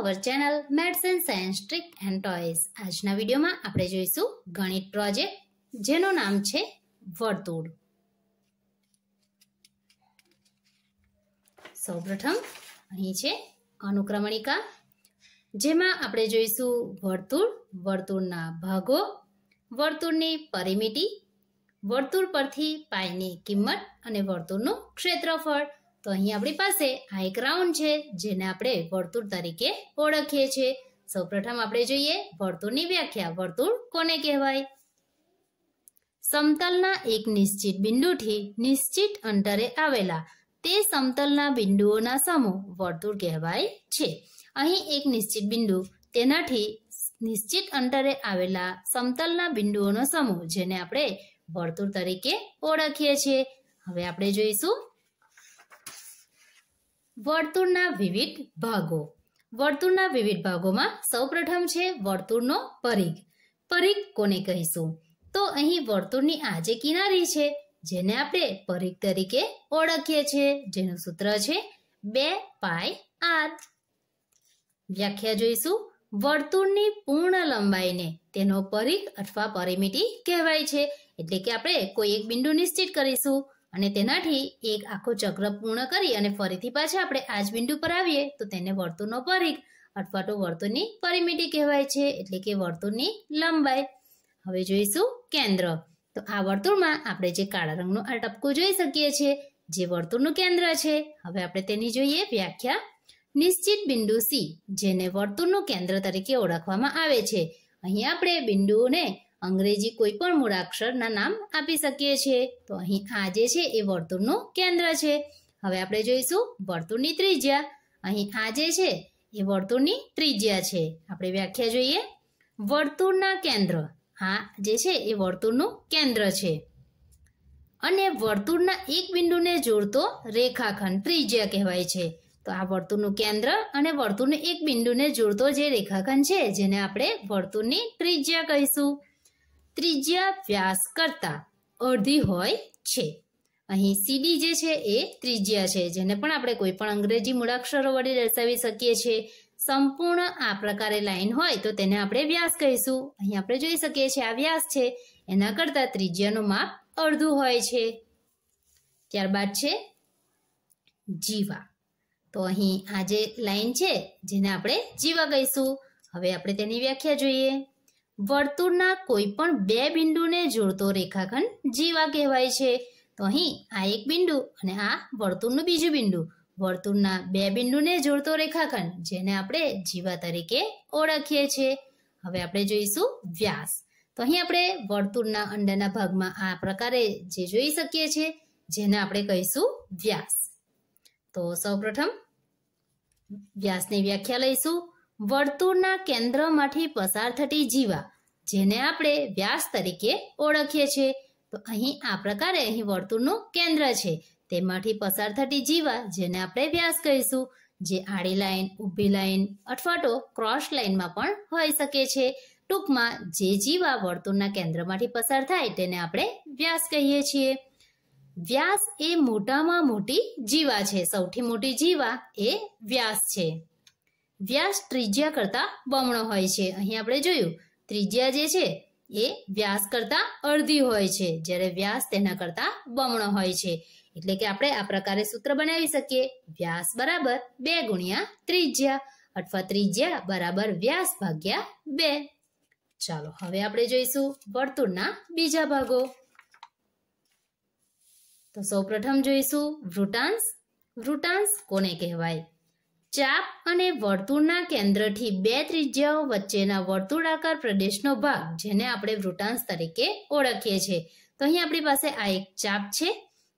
Our channel and science trick and toys આજના વિડીયોમાં આપણે જોઈશું ગણિત પ્રોજેક્ટ, જેનું નામ છે વર્તુળ. સૌપ્રથમ, અહીં છે અનુક્રમણિકા. જેમાં આપણે જોઈશું વર્તુળ, વર્તુળના ભાગો, વર્તુળની પરિમિતિ, વર્તુળ પરથી પાયની કિંમત અને વર્તુળનું ક્ષેત્રફળ. તો અહીં આપણી પાસે આ એક રાઉન્ડ છે, જેને આપણે વર્તુળ તરીકે ઓળખીએ છીએ. સૌપ્રથમ આપણે જોઈએ વર્તુળની વ્યાખ્યા. વર્તુળ કોને કહેવાય? સમતલના એક નિશ્ચિત બિંદુથી નિશ્ચિત અંતરે આવેલા તે સમતલના બિંદુઓના સમૂહ વર્તુળ કહેવાય છે. અહીં એક નિશ્ચિત બિંદુ, તેનાથી નિશ્ચિત અંતરે આવેલા સમતલના બિંદુઓનો સમૂહ, જેને આપણે વર્તુળ તરીકે ઓળખીએ છીએ. હવે આપણે જોઈશું વર્તુળના વિવિધ ભાગો. વર્તુળના વિવિધ ભાગોમાં સૌપ્રથમ છે વર્તુળનો પરિઘ. પરિઘ કોને કહીશું? તો અહીં વર્તુળની આ જે કિનારી છે, જેને આપણે પરિઘ તરીકે ઓળખીએ છીએ, જેનું સૂત્ર છે બે પાય આર વ્યાખ્યા જોઈશું. વર્તુળની પૂર્ણ લંબાઈને તેનો પરિઘ અથવા પરિમિતિ કહેવાય છે, એટલે કે આપણે કોઈ એક બિંદુ નિશ્ચિત કરીશું. અને તેનાથી એક આખો ચક્ર પૂર્ણ કરી અને ફરીથી પાછા આપણે આ જ બિંદુ પર આવીએ, તો તેને વર્તુળનો પરિઘ અથવા તો વર્તુળની પરિમિતિ કહેવાય છે, એટલે કે વર્તુળની લંબાઈ. હવે જોઈશું કેન્દ્ર. તો આ વર્તુળમાં આપણે જે કાળા રંગનું આ ટપકું જોઈ શકીએ છીએ, જે વર્તુળનું કેન્દ્ર છે. હવે આપણે તેની જોઈએ વ્યાખ્યા. નિશ્ચિત બિંદુ સી જેને વર્તુળનું કેન્દ્ર તરીકે ઓળખવામાં આવે છે. અહીં આપણે બિંદુઓને અંગ્રેજી કોઈ પણ મૂળાક્ષરના નામ આપી શકીએ છીએ. તો અહીં આ જે છે એ વર્તુળનું કેન્દ્ર છે. હવે આપણે જોઈશું વર્તુળની ત્રિજ્યા. અહીં આ જે છે એ વર્તુળની ત્રિજ્યા છે. આપણે વ્યાખ્યા જોઈએ. વર્તુળના કેન્દ્ર. આ જે છે એ વર્તુળનું કેન્દ્ર છે. અને વર્તુળના એક બિંદુને જોડતો રેખાખંડ ત્રિજ્યા કહેવાય છે. તો આ વર્તુળનું કેન્દ્ર અને વર્તુળનું એક બિંદુને જોડતો જે રેખાખંડ છે, જેને આપણે વર્તુળની ત્રિજ્યા કહીશું. ત્રિજ્યા વ્યાસ કરતા અડધી હોય છે. અહીં સીડી જે છે એ ત્રિજ્યા છે, જેને પણ આપણે કોઈ પણ અંગ્રેજી મૂળાક્ષરો વડે દર્શાવી શકીએ છીએ. સંપૂર્ણ આ પ્રકારે લાઈન હોય તો તેને આપણે વ્યાસ કહીશું. અહીં આપણે જોઈ શકીએ છીએ આ વ્યાસ છે, એના કરતાં ત્રિજ્યાનું માપ અડધું હોય છે. ત્યારબાદ છે જીવા. તો અહીં આ જે લાઈન છે, જેને આપણે જીવા કહીશું. હવે આપણે તેની વ્યાખ્યા જોઈએ. વર્તુળના કોઈ પણ બે બિંદુને જોડતો રેખાખંડ જીવા કહેવાય છે. તો અહીં આ એક બિંદુ અને આ વર્તુળનું બીજું બિંદુ. વર્તુળના બે બિંદુને જોડતો રેખાખંડ જેને આપણે જીવા તરીકે ઓળખીએ છીએ. હવે આપણે જોઈશું વ્યાસ. તો અહીં આપણે વર્તુળના અંદરના ભાગમાં આ પ્રકારે જે જોઈ શકીએ છીએ, જેને આપણે કહીશું વ્યાસ. તો સૌપ્રથમ વ્યાસની વ્યાખ્યા લઈશું. વર્તુળના કેન્દ્રમાંથી પસાર થતી જીવા, જેને આપણે વ્યાસ તરીકે ઓળખીએ છીએ. તો અહીં આ પ્રકારે અહીં વર્તુળનું કેન્દ્ર છે. તેમાંથી પસાર થતી જીવા, જેને આપણે વ્યાસ કહીશું, જે આડી લાઈન, ઊભી લાઈન અથવા તો ક્રોસ લાઈનમાં પણ હોઈ શકે છે. ટૂંકમાં, જે જીવા વર્તુળના કેન્દ્રમાંથી પસાર થાય તેને આપણે વ્યાસ કહીએ છીએ. વ્યાસ એ મોટામાં મોટી જીવા છે. સૌથી મોટી જીવા એ વ્યાસ છે. વ્યાસ ત્રિજ્યા કરતા બમણો હોય છે. અહીં આપણે જોયું, ત્રિજ્યા જે છે, એ વ્યાસ કરતા અડધી હોય છે. જ્યારે વ્યાસ તેના કરતા બમણો હોય છે. એટલે કે આપણે આ પ્રકારે સૂત્ર બનાવી શકીએ. વ્યાસ બરાબર બે ગુણ્યા ત્રિજ્યા અથવા ત્રિજ્યા બરાબર વ્યાસ ભાગ્યા બે. ચાલો, હવે આપણે જોઈશું વર્તુળના બીજા ભાગો. તો સૌપ્રથમ જોઈશું વૃટાંશ વૃટાંશ કોને કહેવાય? ચાપ અને વર્તુળના કેન્દ્રથી બે ત્રિજ્યાઓ વચ્ચેના વર્તુળાકાર પ્રદેશનો ભાગ, જેને આપણે વૃતાંશ તરીકે ઓળખીએ છીએ. તો અહીં આપણી પાસે આ એક ચાપ છે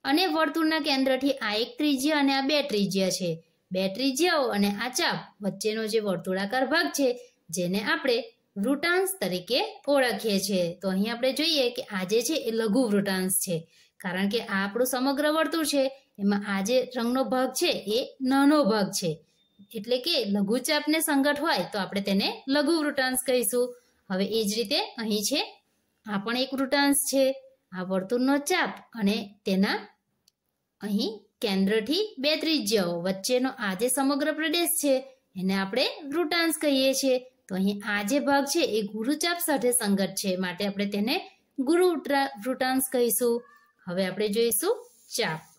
અને વર્તુળના કેન્દ્રથી આ એક ત્રિજ્યા અને આ બે ત્રિજ્યા છે. બે ત્રિજ્યાઓ અને આ ચાપ વચ્ચેનો જે વર્તુળાકાર ભાગ છે, જેને આપણે વૃતાંશ તરીકે ઓળખીએ છીએ. તો અહીં આપણે જોઈએ કે આ જે છે એ લઘુ વૃતાંશ છે, કારણ કે આ આપણું સમગ્ર વર્તુળ છે. એમાં આ જે રંગનો ભાગ છે એ નાનો ભાગ છે. એટલે કે લઘુચાપને સંગઠ હોય તો આપણે તેને લઘુ વૃટાંશ કહીશું. હવે એ જ રીતે અહીં છે. આ પણ એક વૃટાંશ છે. આ વર્તુળનો ચાપ અને તેના અહીં કેન્દ્રથી બે ત્રિજ્યાઓ વચ્ચેનો આ જે સમગ્ર પ્રદેશ છે, એને આપણે વૃટાંશ કહીએ છીએ. તો અહીં આ જે ભાગ છે એ ગુરુચાપ સાથે સંગત છે. માટે આપણે તેને ગુરુ વૃટાંશ કહીશું. હવે આપણે જોઈશું ચાપ.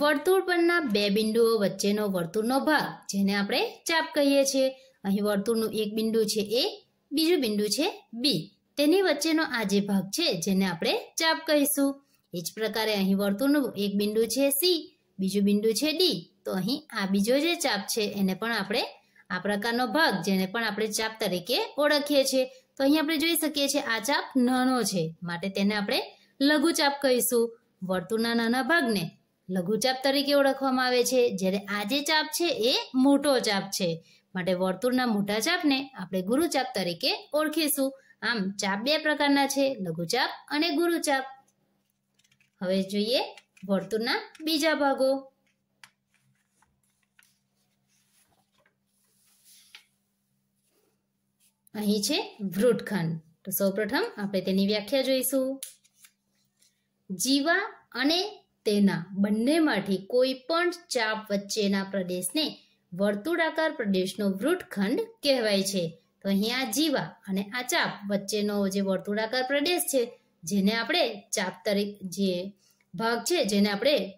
વર્તુળ પરના બે બિંદુઓ વચ્ચેનો વર્તુળનો ભાગ, જેને આપણે ચાપ કહીએ છીએ. અહીં વર્તુળનું એક બિંદુ છે એ, બીજું બિંદુ છે બી. તેની વચ્ચેનો આ જે ભાગ છે, જેને આપણે ચાપ કહીશું. એ જ પ્રકારે અહીં વર્તુળનું એક બિંદુ છે સી, બીજું બિંદુ છે ડી. તો અહીં આ બીજો જે ચાપ છે, એને પણ આપણે આ પ્રકારનો ભાગ, જેને પણ આપણે ચાપ તરીકે ઓળખીએ છીએ. તો અહીં આપણે જોઈ શકીએ છીએ આ ચાપ નાનો છે, માટે તેને આપણે લઘુ ચાપ કહીશું. વર્તુળના નાના ભાગને લઘુચાપ તરીકે ઓળખવામાં આવે છે. જ્યારે આ જે ચાપ છે એ મોટો ચાપ છે. માટે વર્તુળના મોટા ચાપને આપણે ગુરુચાપ તરીકે ઓળખીશું. આમ ચાપ બે પ્રકારના છે, લઘુચાપ અને ગુરુચાપ. હવે જોઈએ વર્તુળના બીજા ભાગો. અહીં છે વૃટખંડ. તો સૌપ્રથમ આપણે તેની વ્યાખ્યા જોઈશું. જીવા અને તેના બંનેમાંથી કોઈ પણ ચાપ વચ્ચેના પ્રદેશને વર્તુળાકાર પ્રદેશનો વૃટખંડ કહેવાય છે. તો અહીં આ જીવા અને આ ચાપ વચ્ચેનો જે વર્તુળાકાર પ્રદેશ છે, જેને આપણે ચાપ તરીકે, જે ભાગ છે, જેને આપણે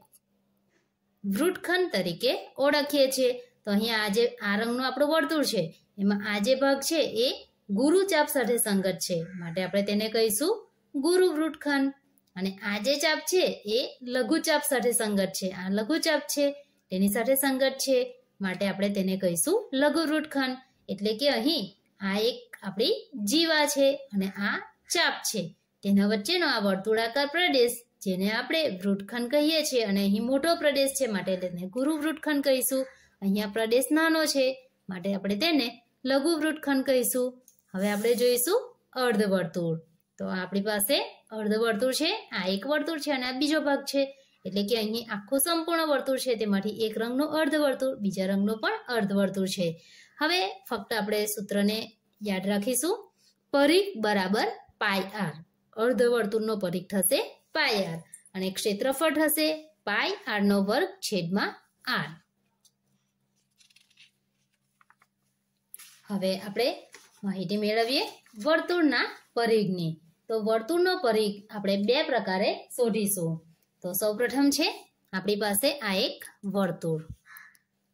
વૃટખંડ તરીકે ઓળખીએ છીએ. તો અહીંયા આજે આ રંગનું આપણું વર્તુળ છે, એમાં આ જે ભાગ છે, એ ગુરુ ચાપ સાથે સંગત છે. માટે આપણે તેને કહીશું ગુરુ વૃટખંડ. અને આ જે ચાપ છે, એ લઘુચાપ સાથે સંગત છે. આ લઘુચાપ છે, તેની સાથે સંગત છે. માટે આપણે તેને કહીશું લઘુ રૂટખંડ. એટલે કે અહીં આ એક આપણી જીવા છે અને આ ચાપ છે. તેના વચ્ચેનો આ વર્તુળાકાર પ્રદેશ, જેને આપણે વૃટખંડ કહીએ છીએ અને અહીં મોટો પ્રદેશ છે, માટે તેને ગુરુ વૃટખંડ કહીશું. અહીંયા પ્રદેશ નાનો છે, માટે આપણે તેને લઘુ વૃટખંડ કહીશું. હવે આપણે જોઈશું અર્ધવર્તુળ. તો આપણી પાસે અર્ધ વર્તુળ છે, આ એક વર્તુળ છે અને આ બીજો ભાગ છે. એટલે કે અહીં આખું સંપૂર્ણ વર્તુળ છે, તેમાંથી એક રંગનું અર્ધવર્તુળ બીજા રંગનું પણ અર્ધ વર્તુળ છે. હવે ફક્ત આપણે સૂત્રને યાદ રાખીશું. પરિઘ બરાબર પાય આર. અર્ધ વર્તુળનો પરિઘ થશે પાય આર અને ક્ષેત્રફળ થશે પાય આરનો વર્ગ છેદમાં આર. હવે આપણે માહિતી મેળવીએ વર્તુળના પરિઘની. તો વર્તુળનો પરિઘ આપણે બે પ્રકારે શોધીશું. તો સૌપ્રથમ છે, આપણી પાસે આ એક વર્તુળ.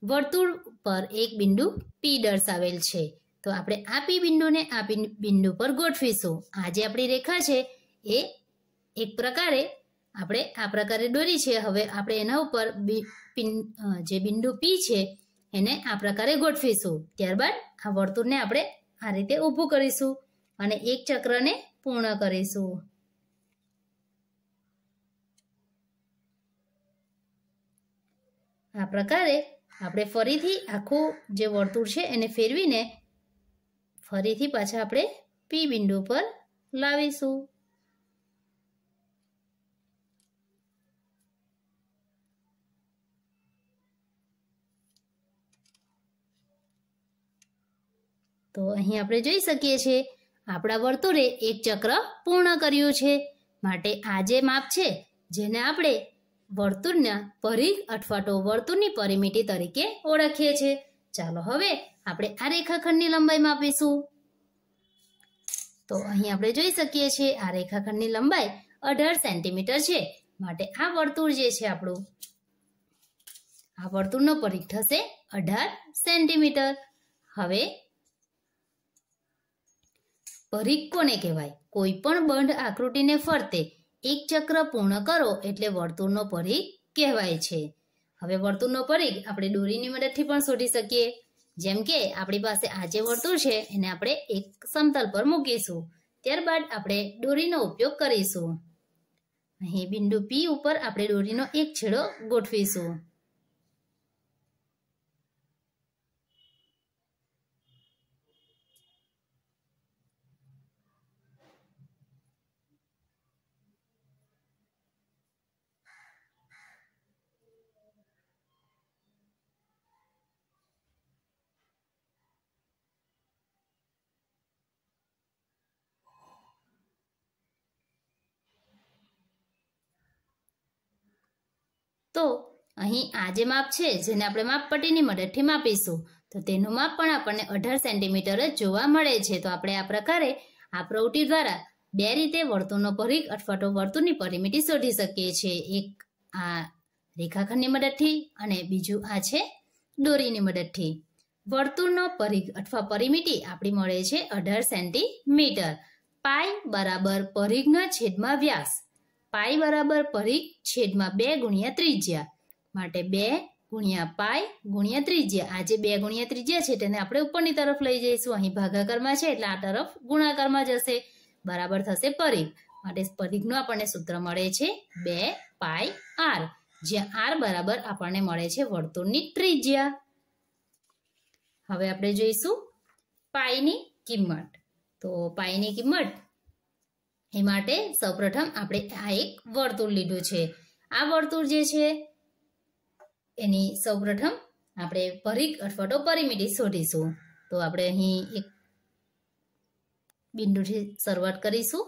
વર્તુળ પર એક બિંદુ પી દર્શાવેલ છે. તો આપણે આ પી બિંદુને આ બિંદુ પર ગોઠવીશું. આ જે આપણી રેખા છે, એ એક પ્રકારે આપણે આ પ્રકારે દોરી છે. હવે આપણે એના ઉપર જે બિંદુ પી છે, એને આ પ્રકારે ગોઠવીશું. ત્યારબાદ આ વર્તુળને આપણે આ રીતે ઊભું કરીશું અને એક ચક્રને પૂર્ણ કરીશું. આ પ્રકારે આપણે ફરીથી આખું જે વર્તુળ છે એને ફેરવીને ફરીથી પાછા આપણે પી બિંદુ પર લાવીશું. તો અહીં આપણે જોઈ શકીએ છીએ આપણા વર્તુળે એક ચક્ર પૂર્ણ કર્યું છે. માટે આ જે માપ છે, જેને આપણે વર્તુળના પરિઘ અથવા તો વર્તુળની પરિમિતિ તરીકે ઓળખીએ છીએ. ચાલો હવે આપણે આ રેખાખંડની લંબાઈ માપીશું. તો અહીં આપણે જોઈ શકીએ છીએ, આ રેખાખંડની લંબાઈ અઢાર સેન્ટીમીટર છે. માટે આ વર્તુળ જે છે આપણું, આ વર્તુળનો પરિઘ થશે અઢાર સેન્ટીમીટર. હવે પરિઘ કોને કહેવાય? કોઈ પણ બંધ આકૃતિને ફરતે એક ચક્ર પૂર્ણ કરો એટલે વર્તુળનો પરિઘ કહેવાય છે. હવે વર્તુળનો પરિઘ આપણે દોરીની મદદથી પણ શોધી શકીએ. જેમ કે આપણી પાસે આ જે વર્તુળ છે એને આપણે એક સમતલ પર મૂકીશું. ત્યારબાદ આપણે દોરીનો ઉપયોગ કરીશું. અહીં બિંદુ પી ઉપર આપણે દોરીનો એક છેડો ગોઠવીશું. તો અહીં આ જે માપ છે, જેને આપણે માપપટ્ટીની મદદથી માપીશું, તો તેનું માપ પણ આપણને અઢાર સેન્ટીમીટર જ જોવા મળે છે. તો આપણે આ પ્રકારે આ પ્રવૃત્તિ દ્વારા બે રીતે વર્તુળનો પરિઘ અથવા તો વર્તુળની પરિમિતિ શોધી શકીએ છીએ. એક આ રેખાખંડની મદદથી અને બીજું આ છે દોરીની મદદથી. વર્તુળનો પરિઘ અથવા પરિમિતિ આપણી મળે છે અઢાર સેન્ટીમીટર. પાય બરાબર પરિઘના છેદમાં વ્યાસ. પાય બરાબર પરિઘ છેદમાં બે ગુણ્યા ત્રિજ્યા. માટે બે ગુણ્યા પાય ગુણ્યા ત્રિજ્યા. આ જે બે ગુણ્યા ત્રિજ્યા છે, તેને આપણે ઉપરની તરફ લઈ જઈશું. અહીં ભાગાકારમાં છે, એટલે આ તરફ ગુણાકારમાં જશે. બરાબર થશે પરિઘ. માટે પરિઘનું આપણને સૂત્ર મળે છે બે પાય આર. જ્યાં આર બરાબર આપણને મળે છે વર્તુળની ત્રિજ્યા. હવે આપણે જોઈશું પાઈની કિંમત. તો પાઈની કિંમત એ માટે સૌપ્રથમ આપણે આ એક વર્તુળ લીધું છે. આ વર્તુળ જે છે, એની સૌપ્રથમ આપણે પરિઘ અથવા તો પરિમિતિ શોધીશું. તો આપણે અહીં એક બિંદુથી શરૂઆત કરીશું.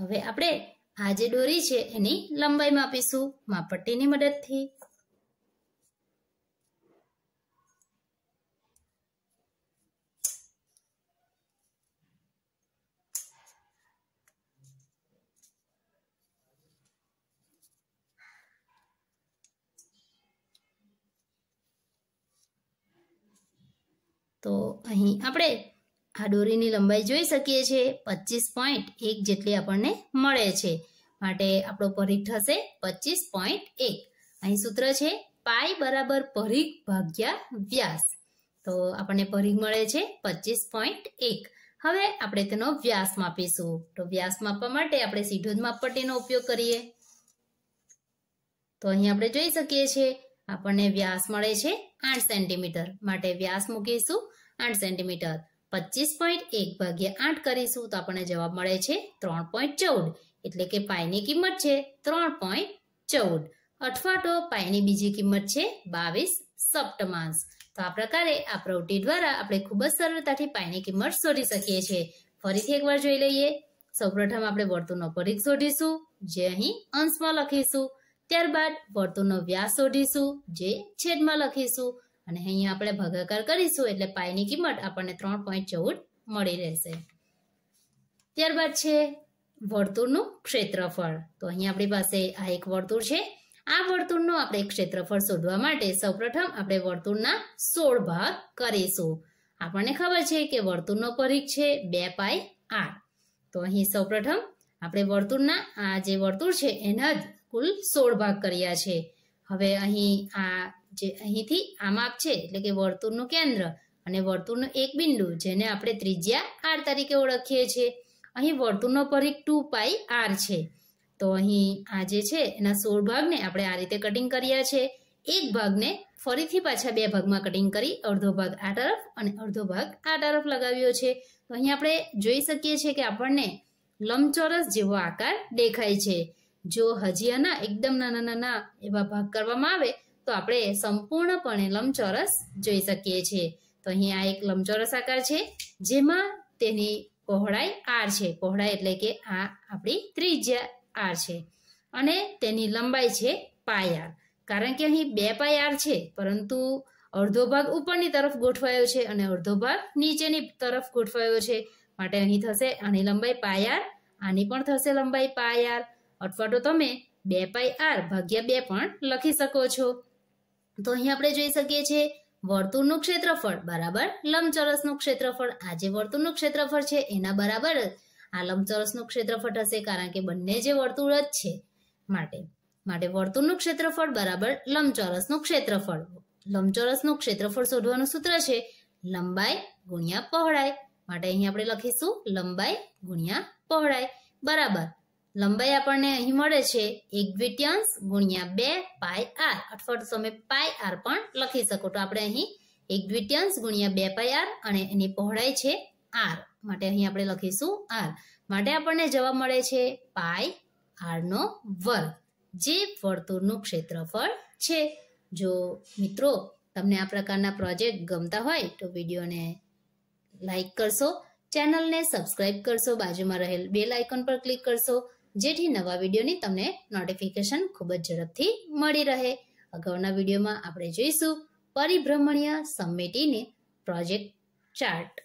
હવે આપણે આ જે દોરી છે એની લંબાઈ માપીશું માપપટ્ટીની મદદથી. તો અહીં આપણે આ દોરીની લંબાઈ જોઈ શકીએ છીએ. પચીસ પોઈન્ટ એક જેટલી આપણને મળે છે. માટે આપણો પરીખ થશે પચીસ પોઈન્ટ એક. અહીં સૂત્ર છે પાઈ બરાબર પરીખ ભાગ્યા વ્યાસ. તો આપણને પરીખ મળે છે પચીસ પોઈન્ટ એક. હવે આપણે તેનો વ્યાસ માપીશું. તો વ્યાસ માપવા માટે આપણે સીધો જ માપપટ્ટીનો ઉપયોગ કરીએ. તો અહીં આપણે જોઈ શકીએ છીએ આપણને વ્યાસ મળે છે આઠ સેન્ટીમીટર. માટે વ્યાસ મૂકીશું આઠ સેન્ટીમીટર. પચીસ પોઈન્ટ એક ભાગ્યા આઠ કરીશું તો આપણને જવાબ મળે છે ત્રણ પોઈન્ટ ચૌદ. એટલે કે પાઈની કિંમત છે ત્રણ પોઈન્ટ ચૌદ. અથવા તો પાયની બીજી કિંમત છે બાવીસ સપ્ટમાંશ તો આ પ્રકારે આ પ્રવૃત્તિ દ્વારા આપણે ખૂબ જ સરળતાથી પાઈની કિંમત શોધી શકીએ છીએ. ફરીથી એકવાર જોઈ લઈએ. સૌપ્રથમ આપણે વર્તુળનો પરિઘ શોધીશું. જે અહીં અંશમાં લખીશું. ત્યારબાદ વર્તુળનો વ્યાસ શોધીશું. જે છેદમાં લખીશું. અને અહીંયા આપણે ભાગાકાર કરીશું એટલે પાયની કિંમત આપણને ત્રણ પોઈન્ટ ચૌદ મળી રહેશે. ત્યારબાદ છે વર્તુળનું ક્ષેત્રફળ. તો અહીં આપણી પાસે આ એક વર્તુળ છે. આ વર્તુળનું આપણે ક્ષેત્રફળ શોધવા માટે સૌપ્રથમ આપણે વર્તુળના સોળ ભાગ કરીશું. આપણને ખબર છે કે વર્તુળનો પરીખ છે બે પાય આર તો અહીં સૌપ્રથમ આપણે વર્તુળના આ જે વર્તુળ છે એના જ કુલ સોળ ભાગ કર્યા છે. હવે અહીં આ જે અહીંથી આ માપ છે, એટલે કે વર્તુળનું કેન્દ્ર અને વર્તુળનું એક બિંદુ, જેને આપણે ત્રિજ્યા આર તરીકે ઓળખીએ છીએ. અહીં વર્તુળનો પરિઘ ટુ પાઈ આર છે. તો અહીં આ જે છે, એના સોળ ભાગને આપણે આ રીતે કટિંગ કર્યા છે. એક ભાગને ફરીથી પાછા બે ભાગમાં કટિંગ કરી અડધો ભાગ આ તરફ અને અડધો ભાગ આ તરફ લગાવ્યો છે. તો અહીં આપણે જોઈ શકીએ છીએ કે આપણને લંબચોરસ જેવો આકાર દેખાય છે. જો હજી આના એકદમ નાના નાના એવા ભાગ કરવામાં આવે તો આપણે સંપૂર્ણપણે લંબચોરસ જોઈ શકીએ છીએ. તો અહીં આ એક લંબચોરસ આકાર છે, જેમાં તેની પહોળાઈ આર છે. પહોળાઈ એટલે કે આ આપણી ત્રિજ્યા આર છે. અને તેની લંબાઈ છે પાય આર કારણ કે અહીં બે પાય આર છે, પરંતુ અડધો ભાગ ઉપરની તરફ ગોઠવાયો છે અને અડધો ભાગ નીચેની તરફ ગોઠવાયો છે. માટે અહીં થશે આની લંબાઈ પાય આર આની પણ થશે લંબાઈ પાય આર અથવા તો તમે બે પાય આર ભાગ્યા બે પણ લખી શકો છો. તો અહીં આપણે જોઈ શકીએ છીએ, વર્તુળનું ક્ષેત્રફળ બરાબર લંબચોરસનું ક્ષેત્રફળ. આ જે વર્તુળનું ક્ષેત્રફળ છે, એના બરાબર આ લંબચોરસનું ક્ષેત્રફળ થશે, કારણ કે બંને જે વર્તુળ જ છે માટે. માટે વર્તુળનું ક્ષેત્રફળ બરાબર લંબચોરસનું ક્ષેત્રફળ. લંબચોરસનું ક્ષેત્રફળ શોધવાનું સૂત્ર છે, લંબાઈ ગુણ્યા પહોળાઈ. માટે અહીં આપણે લખીશું, લંબાઈ ગુણ્યા પહોળાઈ. બરાબર. લંબાઈ આપણને અહીં મળે છે એક દ્વિતીયાંશ ગુણ્યા બે પાય આર. અથવા તો તમે પાય આર પણ લખી શકો. તો આપણે અહીં એક દ્વિતીયાંશ ગુણ્યા બે પાય આર અને એની પહોળાઈ છે આર. માટે અહીં આપણે લખીશું આર. માટે આપણને જવાબ મળે છે પાય આરનો વર્ગ, જે વર્તુળનું ક્ષેત્રફળ છે. જો મિત્રો તમને આ પ્રકારના પ્રોજેક્ટ ગમતા હોય તો વિડીયોને લાઈક કરશો, ચેનલને સબસ્ક્રાઇબ કરશો, બાજુમાં રહેલ બેલ આઇકોન પર ક્લિક કરશો. જેથી નવા વિડીયોની તમને નોટિફિકેશન ખૂબ જ ઝડપથી મળી રહે. અગાઉના વિડીયોમાં આપણે જોઈશું પરિભ્રમણીય સમિતિની પ્રોજેક્ટ ચાર્ટ